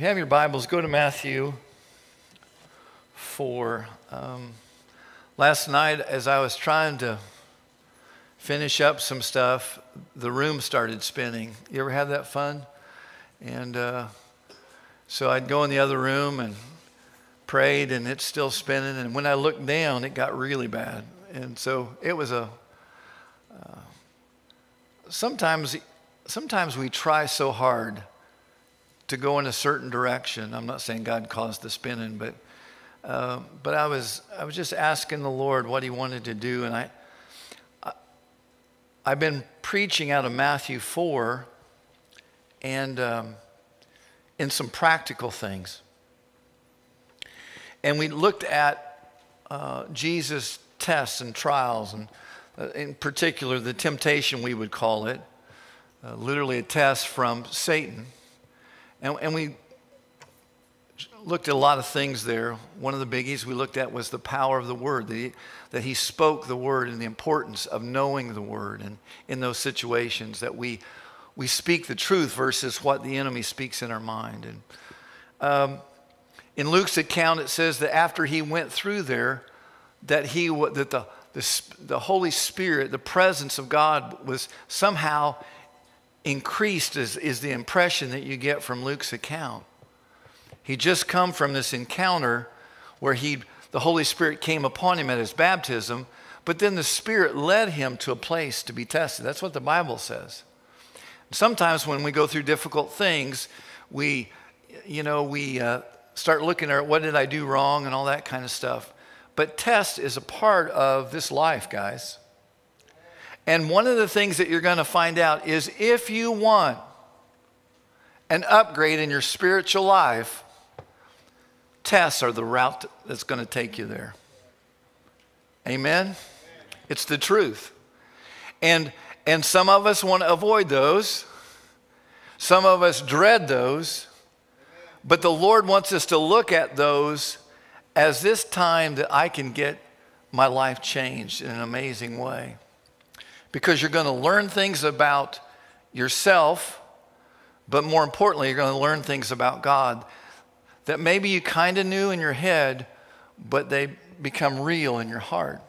you have your Bibles, go to Matthew 4. Um, last night, as I was trying to finish up some stuff, the room started spinning. You ever had that fun? And uh, so I'd go in the other room and prayed, and it's still spinning. And when I looked down, it got really bad. And so it was a. Uh, sometimes, sometimes we try so hard to go in a certain direction. I'm not saying God caused the spinning, but uh, but I was I was just asking the Lord what He wanted to do, and I, I I've been preaching out of Matthew four, and um, in some practical things, and we looked at uh, Jesus' tests and trials, and uh, in particular the temptation we would call it, uh, literally a test from Satan. And, and we looked at a lot of things there. One of the biggies we looked at was the power of the word, the, that he spoke the word and the importance of knowing the word. And in those situations, that we, we speak the truth versus what the enemy speaks in our mind. And um, in Luke's account, it says that after he went through there, that he that the, the, the Holy Spirit, the presence of God, was somehow increased is, is the impression that you get from Luke's account. He just come from this encounter where he, the Holy Spirit came upon him at his baptism, but then the Spirit led him to a place to be tested. That's what the Bible says. Sometimes when we go through difficult things, we, you know, we uh, start looking at what did I do wrong and all that kind of stuff. But test is a part of this life, guys. And one of the things that you're going to find out is if you want an upgrade in your spiritual life, tests are the route that's going to take you there. Amen? It's the truth. And, and some of us want to avoid those, some of us dread those, but the Lord wants us to look at those as this time that I can get my life changed in an amazing way because you're going to learn things about yourself, but more importantly, you're going to learn things about God that maybe you kind of knew in your head, but they become real in your heart.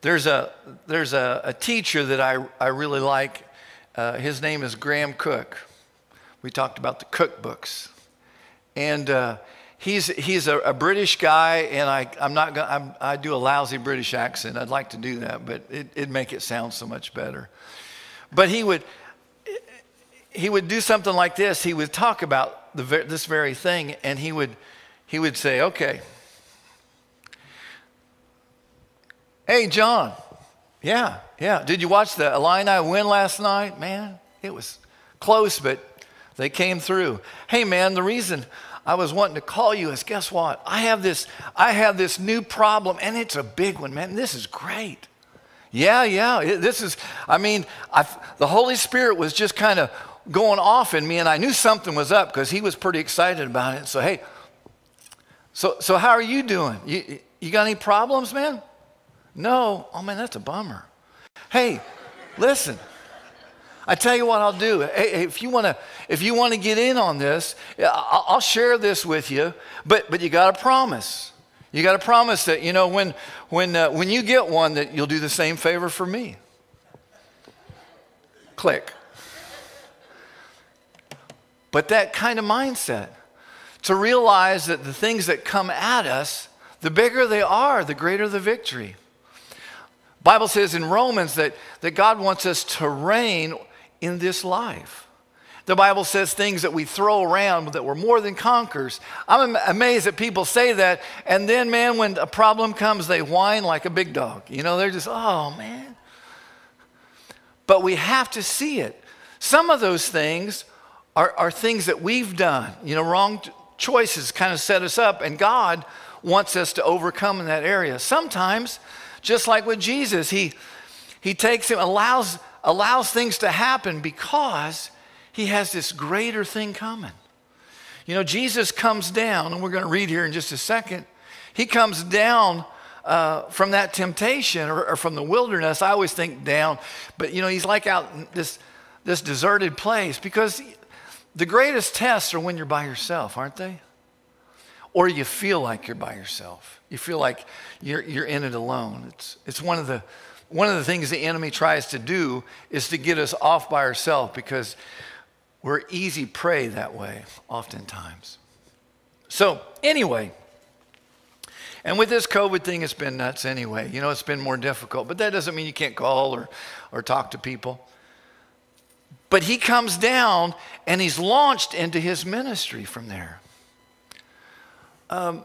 There's a, there's a, a teacher that I, I really like. Uh, his name is Graham Cooke. We talked about the cookbooks. And uh, he's, he's a, a, British guy, and I, I'm not gonna, i do a lousy British accent. I'd like to do that, but it, it'd make it sound so much better. But he would, he would do something like this. He would talk about the, this very thing, and he would, he would say, okay, hey, John, yeah, yeah. Did you watch the Illini win last night? Man, it was close, but they came through. Hey, man, the reason I was wanting to call you is guess what? I have this, I have this new problem, and it's a big one, man. This is great. Yeah, yeah. This is, I mean, I, the Holy Spirit was just kind of going off in me, and I knew something was up because he was pretty excited about it. So, hey, so, so how are you doing? You, you got any problems, man? No. Oh, man, that's a bummer. Hey, listen. I tell you what I'll do. If you want to, if you want to get in on this, I'll share this with you. But but you got to promise. You got to promise that you know when when uh, when you get one that you'll do the same favor for me. Click. But that kind of mindset to realize that the things that come at us, the bigger they are, the greater the victory. Bible says in Romans that, that God wants us to reign in this life. The Bible says things that we throw around that we're more than conquerors. I'm amazed that people say that, and then, man, when a problem comes, they whine like a big dog. You know, they're just, oh, man. But we have to see it. Some of those things are, are things that we've done. You know, wrong choices kind of set us up, and God wants us to overcome in that area. Sometimes, just like with Jesus, He, he takes him, allows allows things to happen because he has this greater thing coming. You know, Jesus comes down, and we're going to read here in just a second. He comes down uh, from that temptation or, or, from the wilderness. I always think down, but you know, he's like out in this, this deserted place because the greatest tests are when you're by yourself, aren't they? Or you feel like you're by yourself. You feel like you're, you're in it alone. It's, it's one, of the, one of the things the enemy tries to do is to get us off by ourselves because we're easy prey that way, oftentimes. So, anyway, and with this COVID thing, it's been nuts anyway. You know, it's been more difficult, but that doesn't mean you can't call or, or talk to people. But he comes down and he's launched into his ministry from there. Um,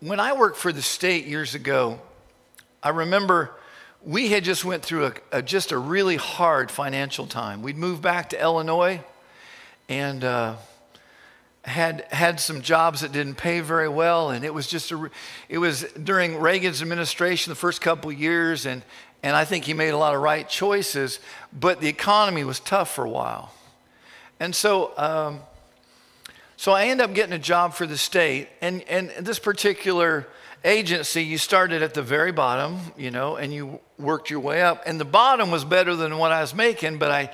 when I worked for the state years ago, I remember we had just went through a, a, just a really hard financial time. We'd moved back to Illinois and uh, had had some jobs that didn't pay very well, and it was just a. It was during Reagan's administration, the first couple years, and and I think he made a lot of right choices, but the economy was tough for a while. And so, um, so I end up getting a job for the state. And, and this particular agency, you started at the very bottom, you know, and you worked your way up. And the bottom was better than what I was making, but I,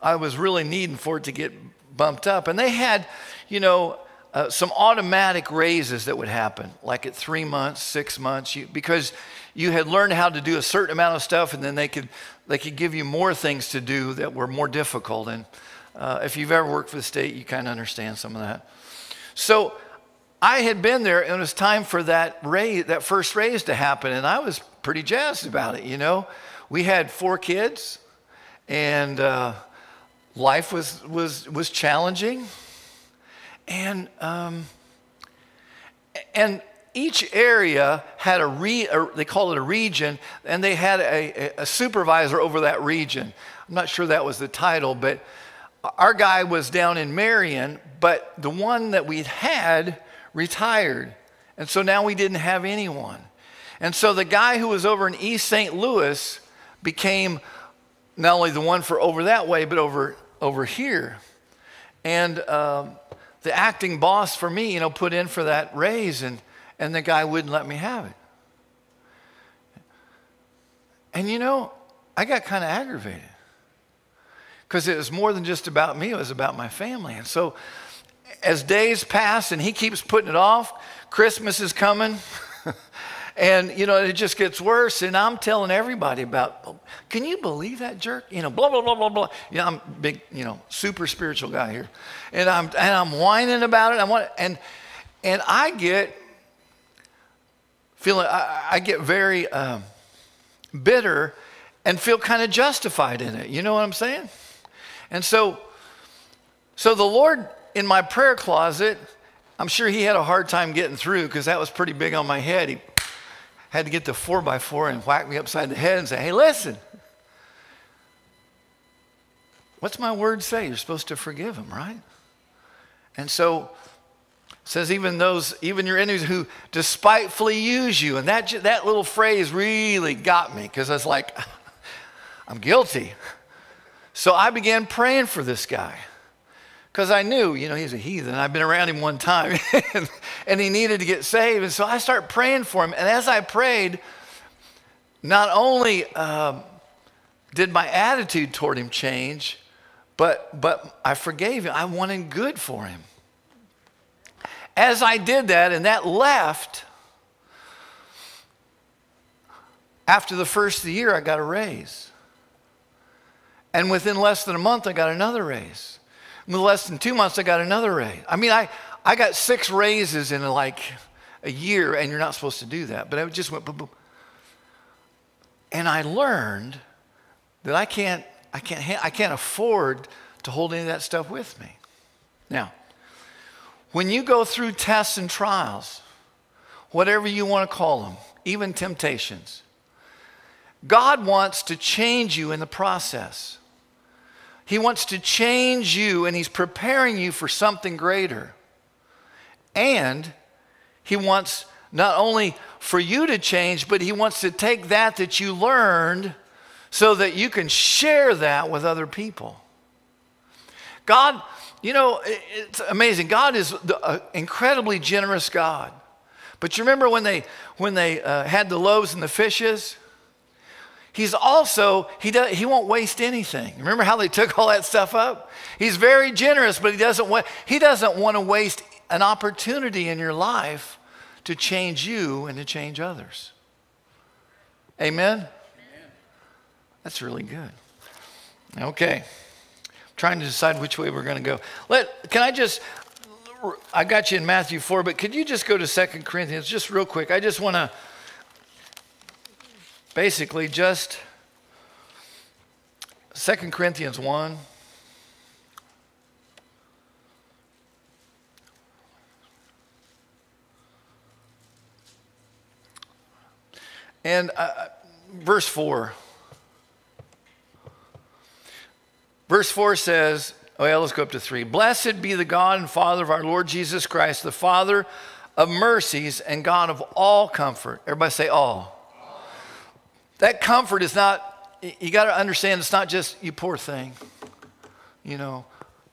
I was really needing for it to get bumped up. And they had, you know, uh, some automatic raises that would happen, like at three months, six months, you, because you had learned how to do a certain amount of stuff, and then they could they could give you more things to do that were more difficult. And uh, if you've ever worked for the state, you kind of understand some of that. So I had been there, and it was time for that raise, that first raise to happen, and I was pretty jazzed about it. You know, we had four kids, and uh, life was was was challenging and, um, and each area had a, re, a, they call it a region, and they had a, a, supervisor over that region. I'm not sure that was the title, but our guy was down in Marion, but the one that we'd had retired. And so now we didn't have anyone. And so the guy who was over in East St. Louis became not only the one for over that way, but over, over here. And um, the acting boss for me, you know, put in for that raise and, and the guy wouldn't let me have it. And you know, I got kind of aggravated because it was more than just about me, it was about my family. And so as days pass and he keeps putting it off, Christmas is coming. And, you know, it just gets worse. And I'm telling everybody about, can you believe that jerk? You know, blah, blah, blah, blah, blah. You know, I'm big, you know, super spiritual guy here. And I'm, and I'm whining about it. I want, and, and I get feeling, I, I get very um, bitter and feel kind of justified in it. You know what I'm saying? And so, so the Lord in my prayer closet, I'm sure he had a hard time getting through because that was pretty big on my head. He had to get the four by four and whack me upside the head and say, hey, listen, what's my word say? You're supposed to forgive them, right? And so says even those, even your enemies who despitefully use you. And that, that little phrase really got me because I was like, I'm guilty. So I began praying for this guy because I knew, you know, he's a heathen. I've been around him one time and, he needed to get saved. And so I started praying for him. And as I prayed, not only um, did my attitude toward him change, but, but I forgave him. I wanted good for him. As I did that, and that left, after the first the year, I got a raise. And within less than a month, I got another raise. In less than two months, I got another raise. I mean, I, I got six raises in like a year, and you're not supposed to do that. But I just went boom, boom. And I learned that I can't, I can't, I can't afford to hold any of that stuff with me. Now, when you go through tests and trials, whatever you want to call them, even temptations, God wants to change you in the process. He wants to change you and He's preparing you for something greater. And He wants not only for you to change, but He wants to take that that you learned so that you can share that with other people. God, you know, it's amazing. God is an incredibly generous God. But you remember when they, when they uh, had the loaves and the fishes? He's also, he, does, he won't waste anything. Remember how they took all that stuff up? He's very generous, but he doesn't want, he doesn't want to waste an opportunity in your life to change you and to change others. Amen? Amen. That's really good. Okay. I'm trying to decide which way we're going to go. Let, can I just, I got you in Matthew 4, but could you just go to Second Corinthians just real quick? I just want to basically just 2 Corinthians 1. And uh, verse 4. Verse 4 says, oh yeah, let's go up to 3. Blessed be the God and Father of our Lord Jesus Christ, the Father of mercies and God of all comfort. Everybody say all. That comfort is not, you got to understand, it's not just you poor thing. You know,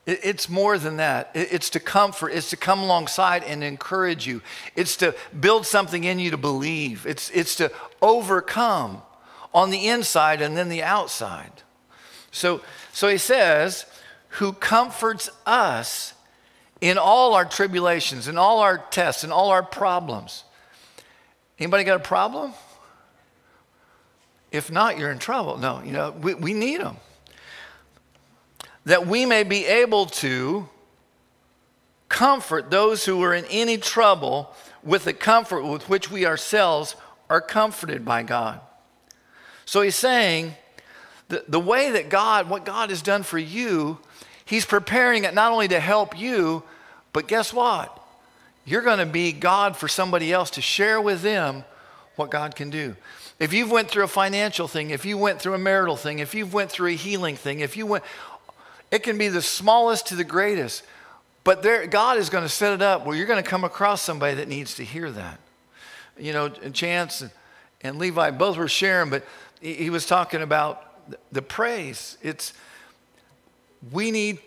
it, it's more than that. It, it's to comfort, it's to come alongside and encourage you, it's to build something in you to believe, it's, it's to overcome on the inside and then the outside. So, so he says, who comforts us in all our tribulations, in all our tests, in all our problems. Anybody got a problem? If not, you're in trouble. No, you know, we, we need them. That we may be able to comfort those who are in any trouble with the comfort with which we ourselves are comforted by God. So he's saying the, the way that God, what God has done for you, he's preparing it not only to help you, but guess what? You're going to be God for somebody else to share with them what God can do. If you've went through a financial thing, if you went through a marital thing, if you've went through a healing thing, if you went, it can be the smallest to the greatest. But there, God is going to set it up where you're going to come across somebody that needs to hear that. You know, Chance and, Levi both were sharing, but he, was talking about the, praise. It's, we need,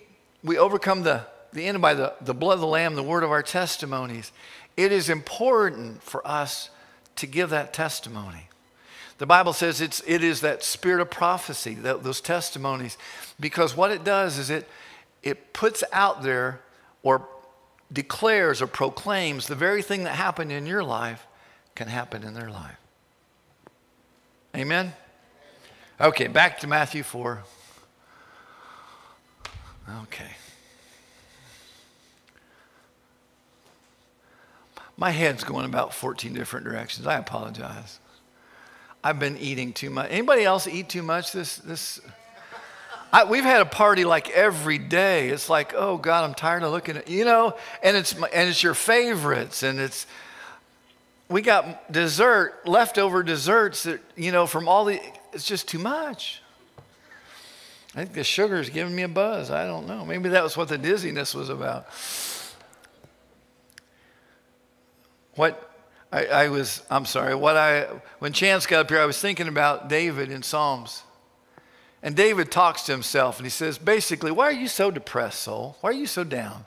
we overcome the, the enemy by the, the blood of the Lamb, the word of our testimonies. It is important for us to give that testimony. The Bible says it's, it is that spirit of prophecy, that, those testimonies, because what it does is it, it puts out there or declares or proclaims the very thing that happened in your life can happen in their life. Amen? Okay, back to Matthew 4. Okay. My head's going about 14 different directions. I apologize. I've been eating too much. Anybody else eat too much this this I, we've had a party like every day. It's like, oh God, I'm tired of looking at you know, and it's and it's your favorites, and it's we got dessert, leftover desserts that you know from all the. It's just too much. I think the sugar is giving me a buzz. I don't know. Maybe that was what the dizziness was about. What I, I, was, I'm sorry, what I, when Chance got up here, I was thinking about David in Psalms. And David talks to himself and he says, basically, why are you so depressed, soul? Why are you so down?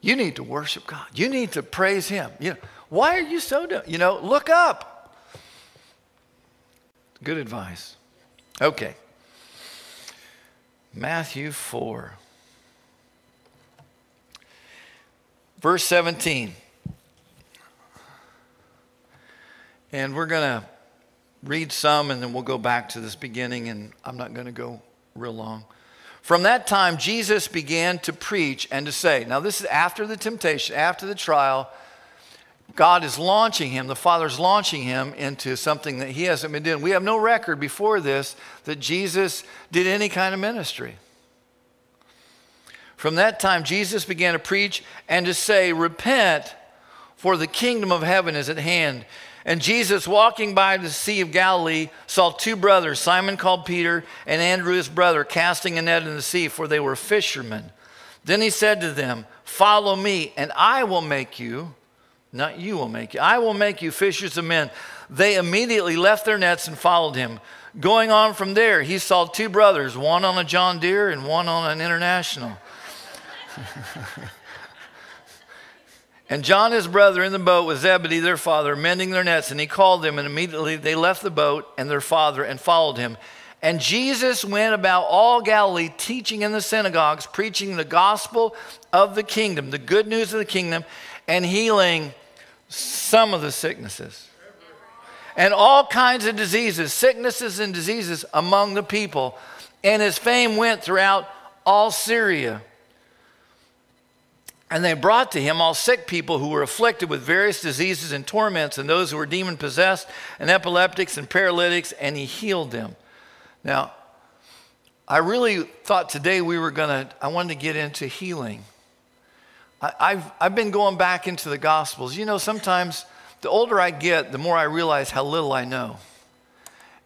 You need to worship God. You need to praise Him. You know, why are you so down? You know, look up. Good advice. Okay. Matthew 4, verse 17. And we're going to read some and then we'll go back to this beginning, and I'm not going to go real long. From that time, Jesus began to preach and to say, now this is after the temptation, after the trial. God is launching him, the Father's launching him into something that he hasn't been doing. We have no record before this that Jesus did any kind of ministry. From that time, Jesus began to preach and to say, Repent, for the kingdom of heaven is at hand. And Jesus, walking by the Sea of Galilee, saw two brothers, Simon called Peter and Andrew his brother, casting a net in the sea, for they were fishermen. Then he said to them, Follow me, and I will make you, not you will make you, I will make you fishers of men. They immediately left their nets and followed him. Going on from there, he saw two brothers, one on a John Deere and one on an International. And John, his brother, in the boat with Zebedee, their father, mending their nets. And he called them, and immediately they left the boat and their father and followed him. And Jesus went about all Galilee, teaching in the synagogues, preaching the gospel of the kingdom, the good news of the kingdom, and healing some of the sicknesses and all kinds of diseases, sicknesses and diseases among the people. And his fame went throughout all Syria. And they brought to him all sick people who were afflicted with various diseases and torments, and those who were demon possessed, and epileptics, and paralytics, and he healed them. Now, I really thought today we were going to, I wanted to get into healing. I, have I've been going back into the Gospels. You know, sometimes the older I get, the more I realize how little I know.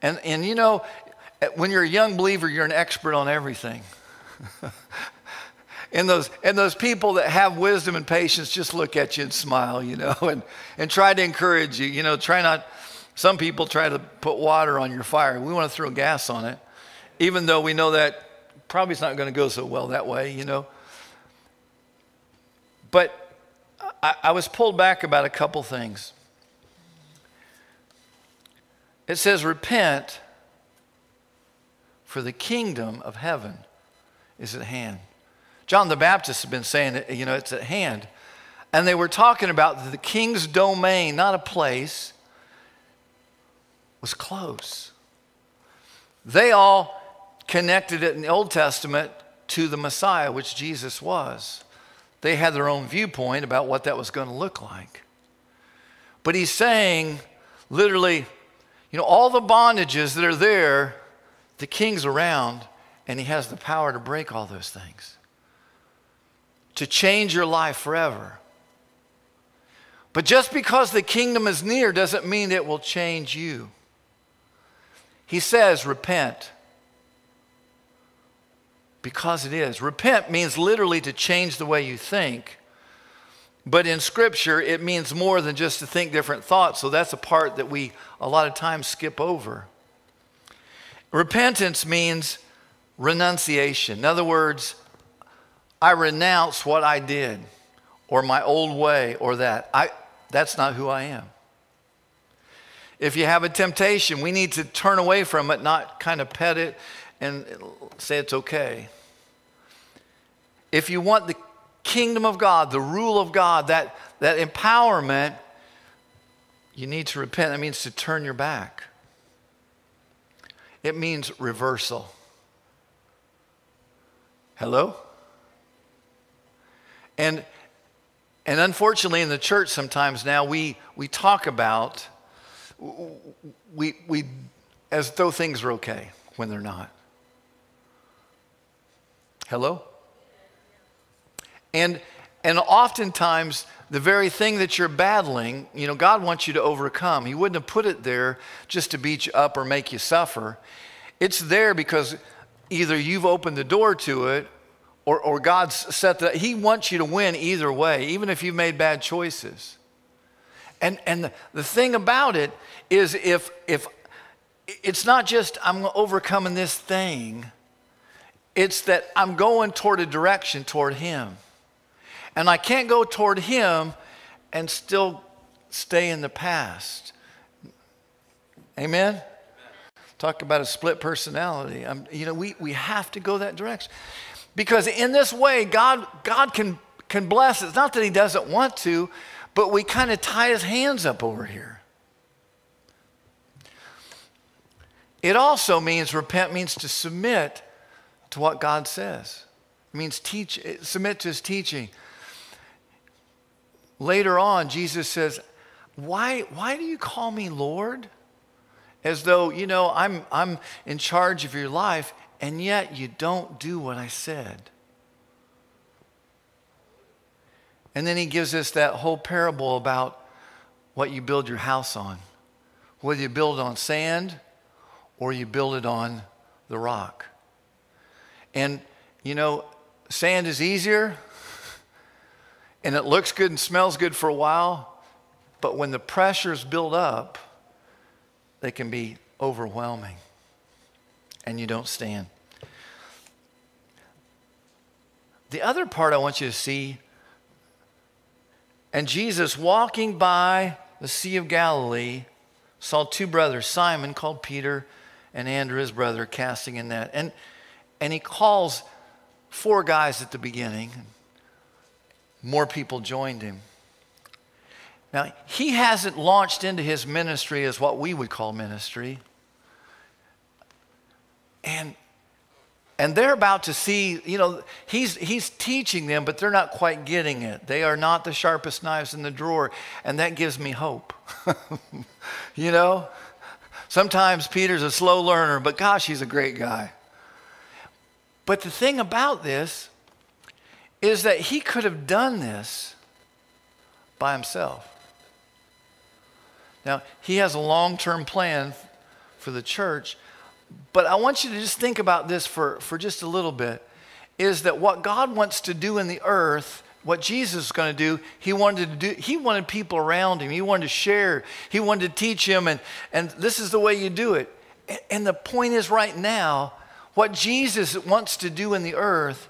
And, and you know, when you're a young believer, you're an expert on everything. and those and those people that have wisdom and patience just look at you and smile, you know, and and try to encourage you. You know, try not. Some people try to put water on your fire. We want to throw gas on it, even though we know that probably it's not going to go so well that way, you know. But I, I was pulled back about a couple things. It says, "Repent." For the kingdom of heaven is at hand. John the Baptist has been saying you know, it's at hand. And they were talking about the king's domain, not a place, was close. They all connected it in the Old Testament to the Messiah, which Jesus was. They had their own viewpoint about what that was going to look like. But he's saying, literally, you know, all the bondages that are there, the king's around, and he has the power to break all those things to change your life forever. But just because the kingdom is near doesn't mean it will change you. He says, repent. Because it is. Repent means literally to change the way you think. But in Scripture, it means more than just to think different thoughts. So that's a part that we a lot of times skip over. Repentance means renunciation. In other words, I renounce what I did or my old way or that. I, that's not who I am. If you have a temptation, we need to turn away from it, not kind of pet it and say it's okay. If you want the kingdom of God, the rule of God, that, that empowerment, you need to repent. That means to turn your back, it means reversal. Hello? And, and unfortunately, in the church, sometimes now we, we talk about, we, we, as though things are okay when they're not. Hello? And, and oftentimes, the very thing that you're battling, you know, God wants you to overcome. He wouldn't have put it there just to beat you up or make you suffer. It's there because either you've opened the door to it or, or God's set that He wants you to win either way, even if you've made bad choices. And, and the, thing about it is if, if it's not just I'm overcoming this thing, it's that I'm going toward a direction toward Him. And I can't go toward Him and still stay in the past. Amen? Talk about a split personality. I'm, you know, we, we have to go that direction. Because in this way, God, God can, can bless. It's not that He doesn't want to, but we kind of tie His hands up over here. It also means repent means to submit to what God says. It means teach, eh, submit to his teaching. Later on, Jesus says, why, why do you call me Lord? As though, you know, I'm, I'm in charge of your life and yet you don't do what I said. And then he gives us that whole parable about what you build your house on. Whether you build on sand or you build it on the rock. And, you know, sand is easier and it looks good and smells good for a while, but when the pressures build up, they can be overwhelming and you don't stand. The other part I want you to see And Jesus, walking by the Sea of Galilee, saw two brothers, Simon, called Peter, and Andrew, his brother, casting a net. And, and he calls four guys at the beginning. More people joined him. Now, he hasn't launched into his ministry as what we would call ministry. And and they're about to see, you know, he's, he's teaching them, but they're not quite getting it. They are not the sharpest knives in the drawer, and that gives me hope. you know, sometimes Peter's a slow learner, but gosh, he's a great guy. But the thing about this is that he could have done this by himself. Now, he has a long term plan for the church, but I want you to just think about this for, for just a little bit is that what God wants to do in the earth, what Jesus is going to do, he wanted to do, he wanted people around him. He wanted to share. He wanted to teach him, and, and this is the way you do it. And the point is right now, what Jesus wants to do in the earth,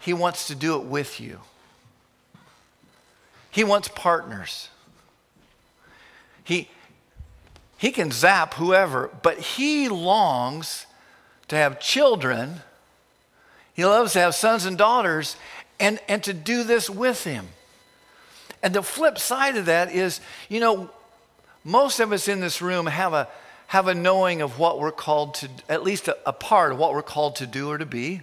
he wants to do it with you. He wants partners. He, he can zap whoever, but he longs to have children. He loves to have sons and daughters and, and to do this with him. And the flip side of that is, you know, most of us in this room have a, have a knowing of what we're called to, at least a, a part of what we're called to do or to be.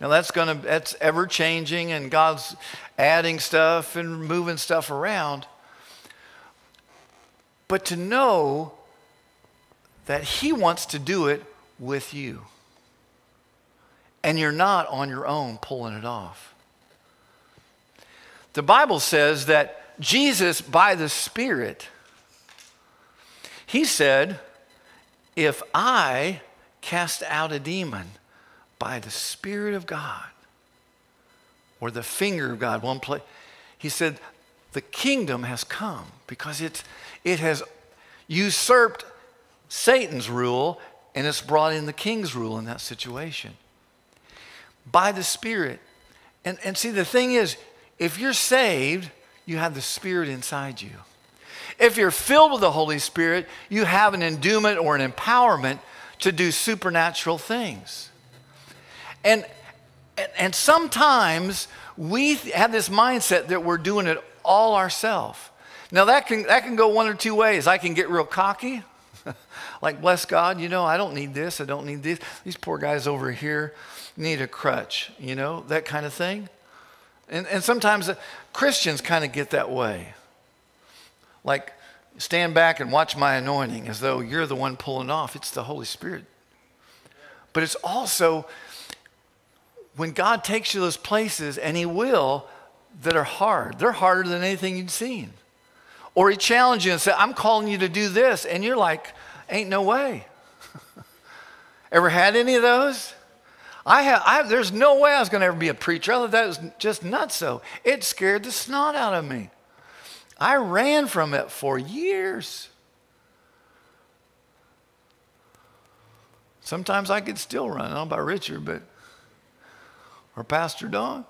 Now that's to, that's ever changing and God's adding stuff and moving stuff around. But to know that He wants to do it with you. And you're not on your own pulling it off. The Bible says that Jesus, by the Spirit, He said, If I cast out a demon by the Spirit of God, or the finger of God, one place, He said, the kingdom has come because it's, it has usurped Satan's rule and it's brought in the king's rule in that situation by the Spirit. And, and see, the thing is, if you're saved, you have the Spirit inside you. If you're filled with the Holy Spirit, you have an endowment or an empowerment to do supernatural things. And, and sometimes we have this mindset that we're doing it all ourselves. Now, that can, that can go one or two ways. I can get real cocky. like, bless God, you know, I don't need this, I don't need this. These poor guys over here need a crutch, you know, that kind of thing. And, and sometimes uh, Christians kind of get that way. Like, stand back and watch my anointing as though you're the one pulling off. It's the Holy Spirit. But it's also when God takes you to those places, and He will, that are hard. They're harder than anything you'd seen. Or he challenged you and said, I'm calling you to do this. And you're like, ain't no way. ever had any of those? I have, I have, there's no way I was going to ever be a preacher. I thought that was just nuts. So it scared the snot out of me. I ran from it for years. Sometimes I could still run. I don't know about Richard, but, or Pastor Don.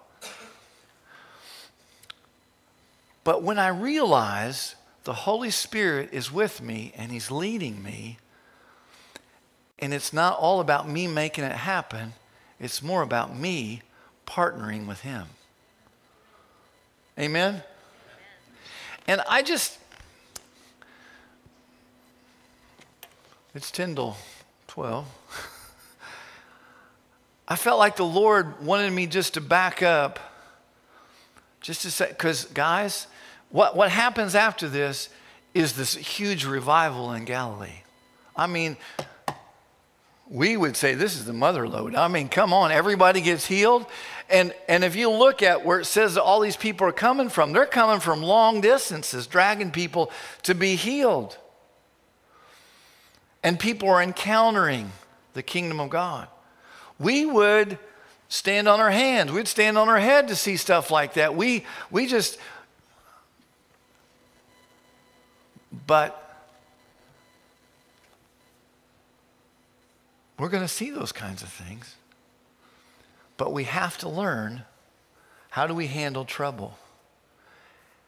But when I realize the Holy Spirit is with me and He's leading me, and it's not all about me making it happen, it's more about me partnering with Him. Amen? And I just, it's 10 to 12. I felt like the Lord wanted me just to back up, just to say, because guys, what, what happens after this is this huge revival in Galilee. I mean, we would say this is the mother lode. I mean, come on, everybody gets healed. And, and if you look at where it says all these people are coming from, they're coming from long distances, dragging people to be healed. And people are encountering the kingdom of God. We would stand on our hands, we'd stand on our head to see stuff like that. We, we just, But we're going to see those kinds of things. But we have to learn how do we handle trouble?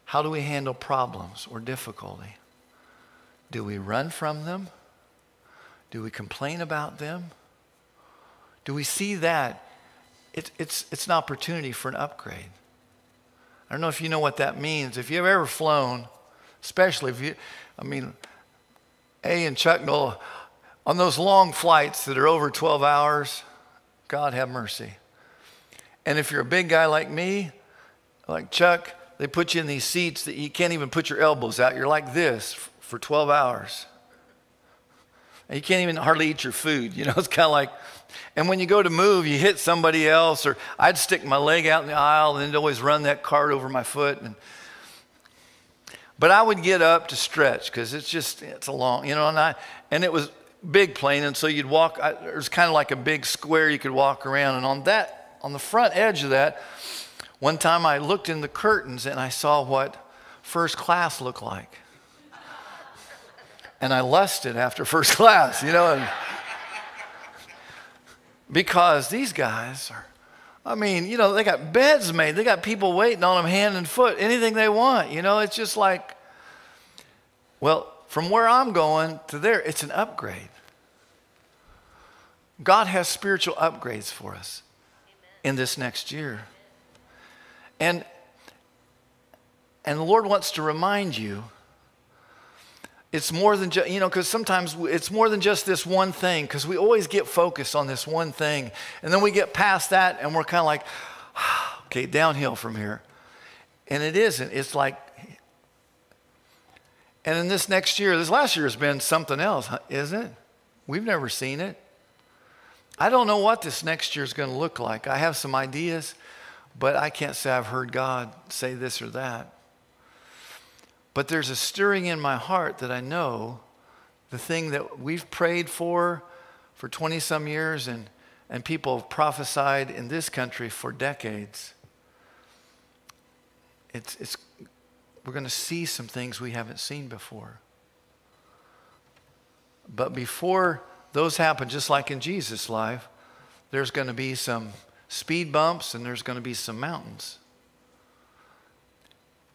How do we handle problems or difficulty? Do we run from them? Do we complain about them? Do we see that? It, it's, it's an opportunity for an upgrade. I don't know if you know what that means. If you've ever flown, especially if you, I mean, A and Chuck know, on those long flights that are over 12 hours, God have mercy. And if you're a big guy like me, like Chuck, they put you in these seats that you can't even put your elbows out. You're like this for 12 hours. And you can't even hardly eat your food. You know, it's kind of like, and when you go to move, you hit somebody else, or I'd stick my leg out in the aisle and always run that cart over my foot. And, but I would get up to stretch because it's just, it's a long, you know, and I, and it was big plane. And so you'd walk, I, it was kind of like a big square you could walk around. And on that, on the front edge of that, one time I looked in the curtains and I saw what first class looked like. And I lusted after first class, you know. Because these guys are, I mean, you know, they got beds made, they got people waiting on them hand and foot, anything they want. You know, it's just like, well, from where I'm going to there, it's an upgrade. God has spiritual upgrades for us in this next year. And, and the Lord wants to remind you it's more than just, you know, because sometimes it's more than just this one thing, because we always get focused on this one thing. And then we get past that and we're kind of like, okay, downhill from here. And it isn't. It's like, and in this next year, this last year has been something else, isn't it? We've never seen it. I don't know what this next year is going to look like. I have some ideas, but I can't say I've heard God say this or that. But there's a stirring in my heart that I know the thing that we've prayed for for 20 some years and, and people have prophesied in this country for decades. It's, it's, we're going to see some things we haven't seen before. But before those happen, just like in Jesus' life, there's going to be some speed bumps and there's going to be some mountains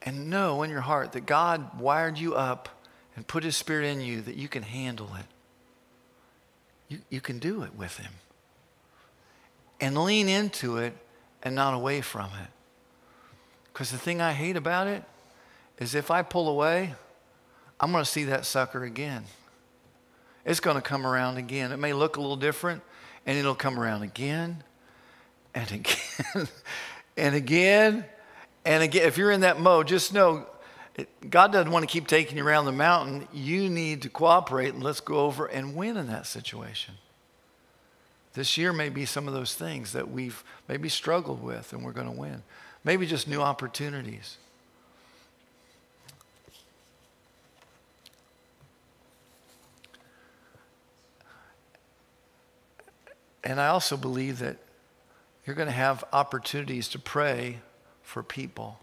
and know in your heart that God wired you up and put His Spirit in you that you can handle it. You, you can do it with Him. And lean into it and not away from it. Because the thing I hate about it is if I pull away, I'm going to see that sucker again. It's going to come around again. It may look a little different, and it'll come around again and again and again and again, if you're in that mode, just know God doesn't want to keep taking you around the mountain. You need to cooperate and let's go over and win in that situation. This year may be some of those things that we've maybe struggled with and we're going to win. Maybe just new opportunities. And I also believe that you're going to have opportunities to pray for people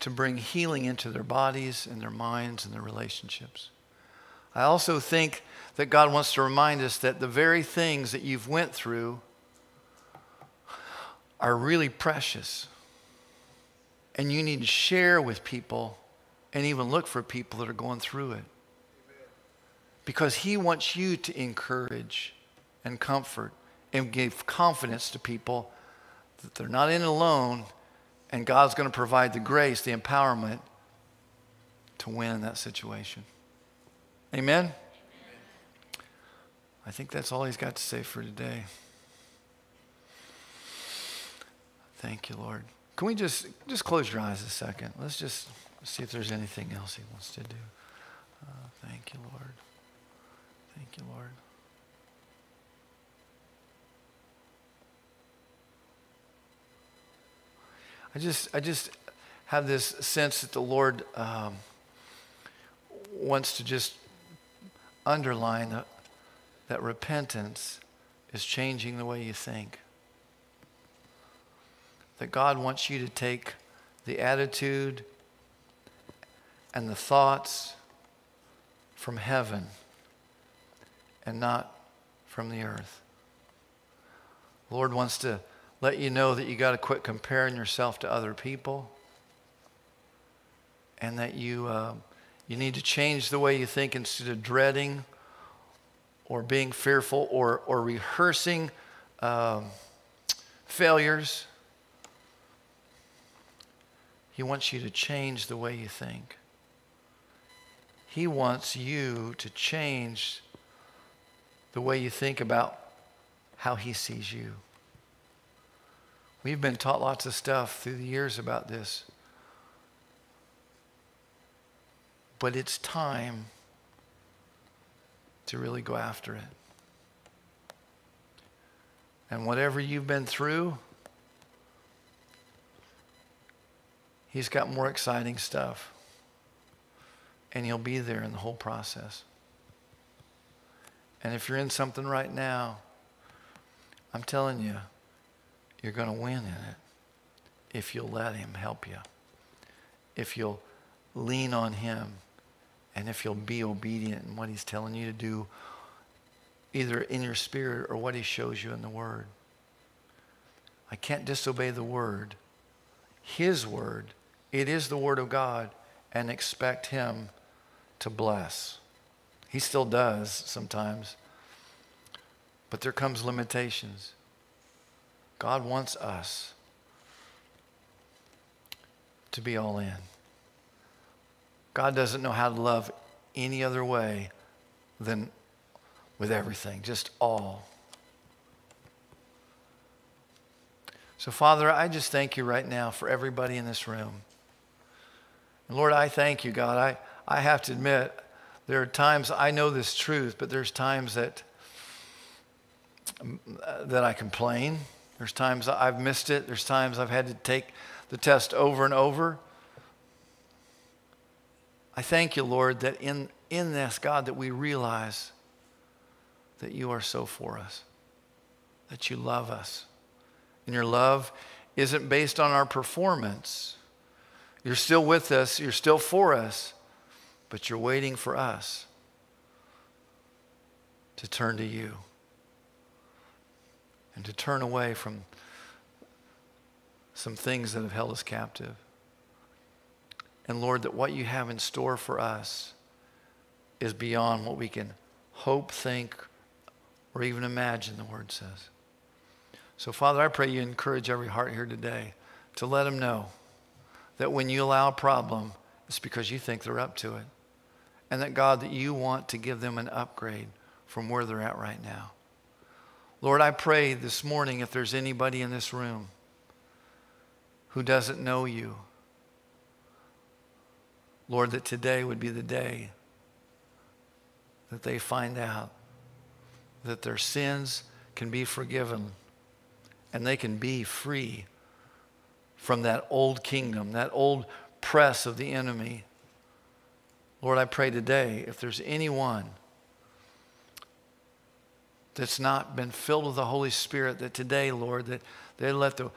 to bring healing into their bodies and their minds and their relationships. I also think that God wants to remind us that the very things that you've went through are really precious. And you need to share with people and even look for people that are going through it. Because he wants you to encourage and comfort and give confidence to people that they're not in alone and God's going to provide the grace, the empowerment to win in that situation. Amen? I think that's all he's got to say for today. Thank you, Lord. Can we just just close your eyes a second? Let's just see if there's anything else he wants to do. Uh, thank you, Lord. Thank you, Lord. I just, I just have this sense that the Lord um, wants to just underline that, that repentance is changing the way you think. That God wants you to take the attitude and the thoughts from heaven and not from the earth. Lord wants to let you know that you got to quit comparing yourself to other people. and that you, uh, you need to change the way you think instead of dreading or being fearful or, or rehearsing um, failures. He wants you to change the way you think. He wants you to change the way you think about how He sees you. We've been taught lots of stuff through the years about this. But it's time to really go after it. And whatever you've been through, He's got more exciting stuff. And He'll be there in the whole process. And if you're in something right now, I'm telling you, you're going to win in it if you'll let Him help you. If you'll lean on Him and if you'll be obedient in what He's telling you to do, either in your spirit or what He shows you in the Word. I can't disobey the Word, His Word. It is the Word of God, and expect Him to bless. He still does sometimes, but there comes limitations. God wants us to be all in. God doesn't know how to love any other way than with everything, just all. So, Father, I just thank you right now for everybody in this room. And Lord, I thank you, God. I, I have to admit, there are times I know this truth, but there's times that, that I complain. There's times I've missed it. There's times I've had to take the test over and over. I thank you, Lord, that in, in this, God, that we realize that you are so for us, that you love us. And your love isn't based on our performance. You're still with us, you're still for us, but you're waiting for us to turn to you and to turn away from some things that have held us captive. And Lord, that what you have in store for us is beyond what we can hope, think, or even imagine, the word says. So, Father, I pray you encourage every heart here today to let them know that when you allow a problem, it's because you think they're up to it. And that, God, that you want to give them an upgrade from where they're at right now. Lord, I pray this morning if there's anybody in this room who doesn't know you, Lord, that today would be the day that they find out that their sins can be forgiven and they can be free from that old kingdom, that old press of the enemy. Lord, I pray today if there's anyone that's not been filled with the Holy Spirit, that today, Lord, that they let the,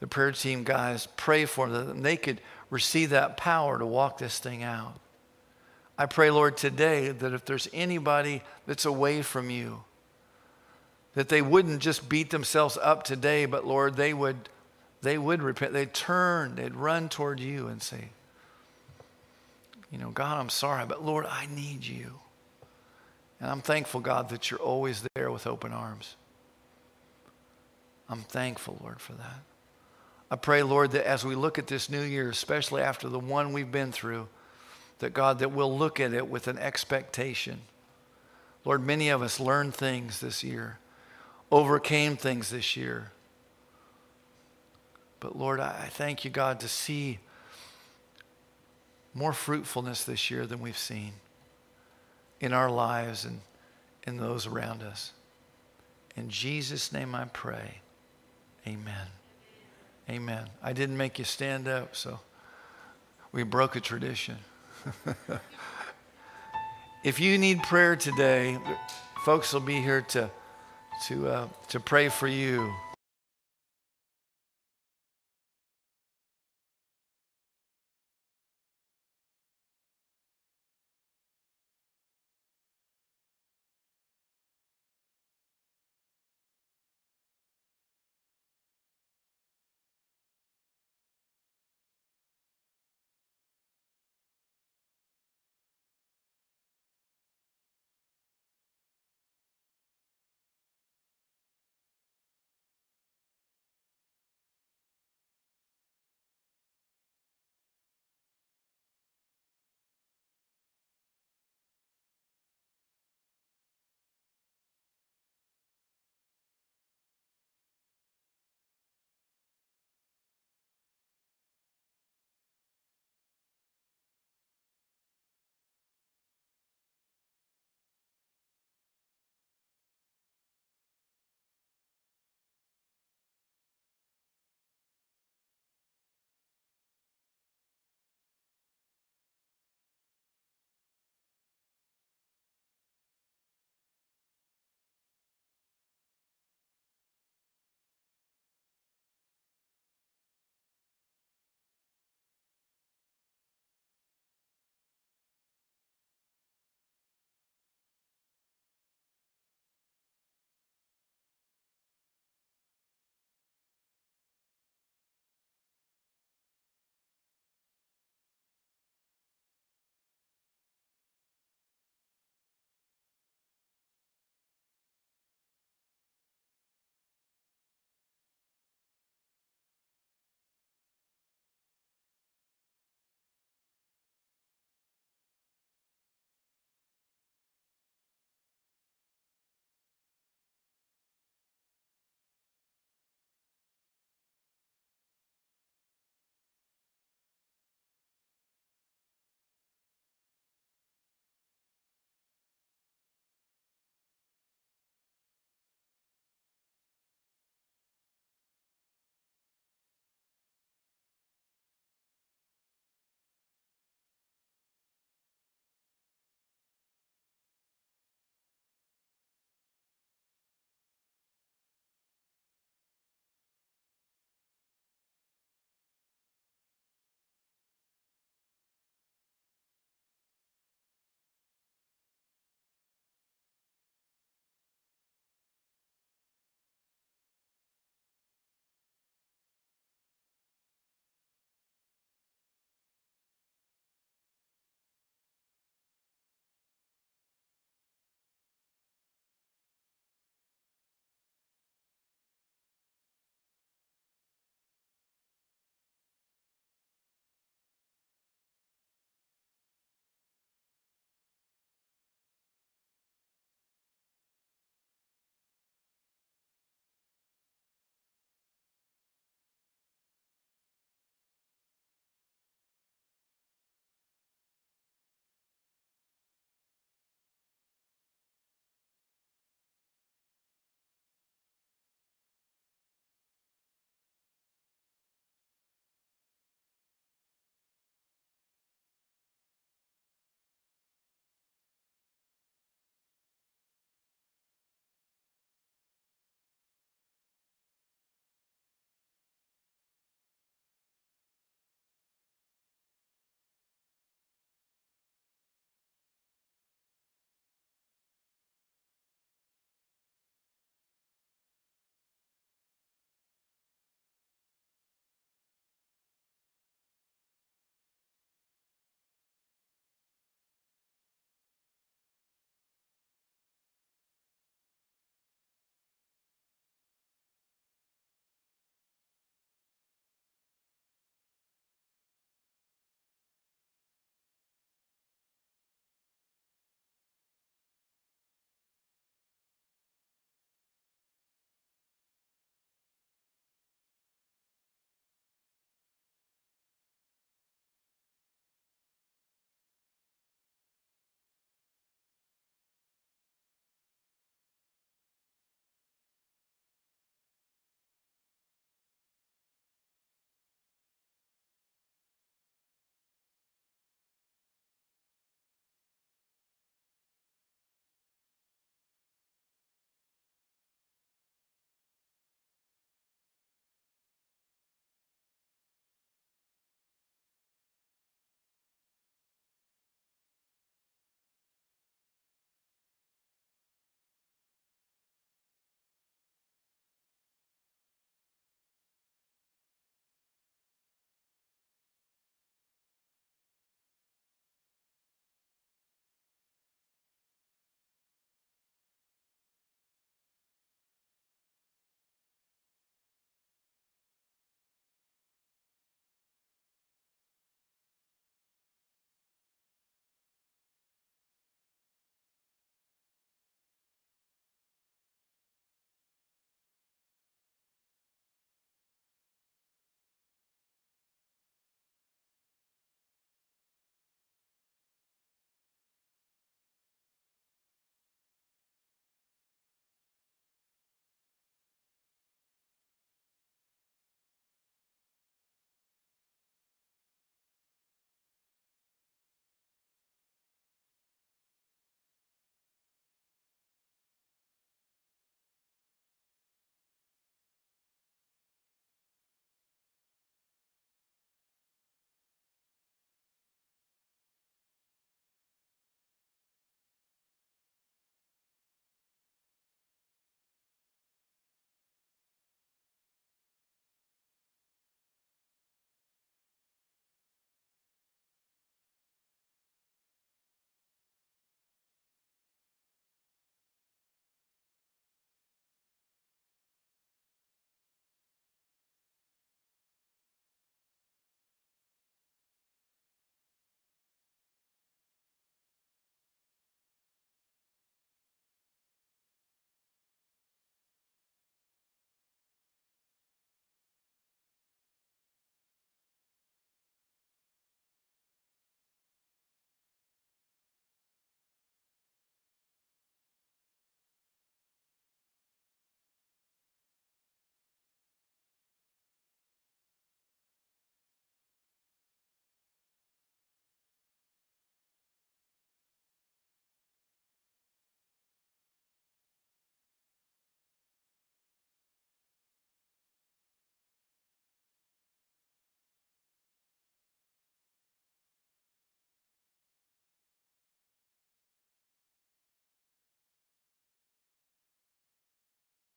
the, prayer team guys pray for them, and they could receive that power to walk this thing out. I pray, Lord, today that if there's anybody that's away from you, that they wouldn't just beat themselves up today, but Lord, they would, they would repent. They'd turn, they'd run toward you and say, You know, God, I'm sorry, but Lord, I need you. And I'm thankful, God, that you're always there with open arms. I'm thankful, Lord, for that. I pray, Lord, that as we look at this new year, especially after the one we've been through, that God, that we'll look at it with an expectation. Lord, many of us learned things this year, overcame things this year. But Lord, I thank you, God, to see more fruitfulness this year than we've seen in our lives and in those around us. In Jesus' name I pray. Amen. Amen. I didn't make you stand up, so we broke a tradition. if you need prayer today, folks will be here to, to, uh, to pray for you.